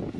何?